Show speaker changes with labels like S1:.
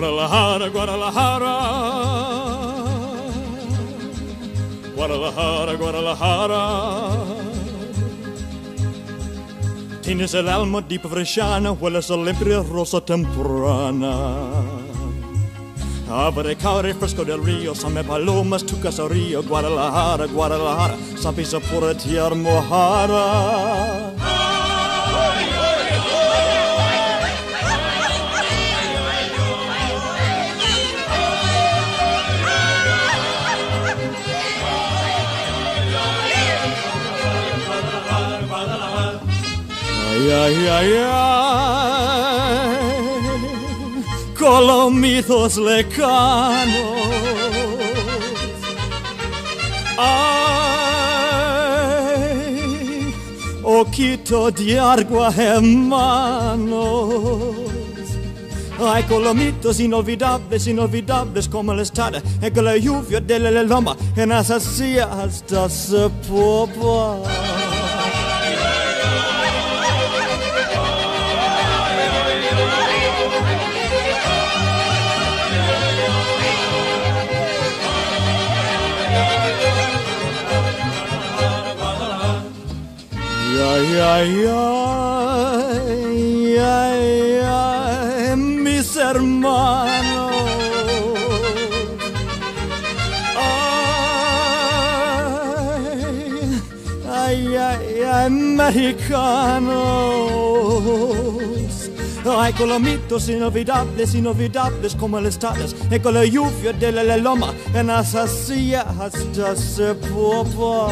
S1: Guadalajara, Guadalajara. Guadalajara, Guadalajara. Tienes el alma deep freshana, hueles a limpia rosa temprana. Abre caure fresco del río, same palomas, tu caserío, Guadalajara, Guadalajara, sapisa pura tierra mojada. Ay, ay, ay, colomitos lecanos. Ay, oquito de agua, hermanos. Ay, colomitos inolvidables, inolvidables como la estada, en que la lluvia de la loma, en esa silla hasta se popa. Ay, ay, ay, ay, ay, mis hermanos. Ay, ay, ay, ay, mexicanos. Ay, colomitos inolvidables, inolvidables como las tardes, y con la lluvia de la loma, en esa silla hasta se popa.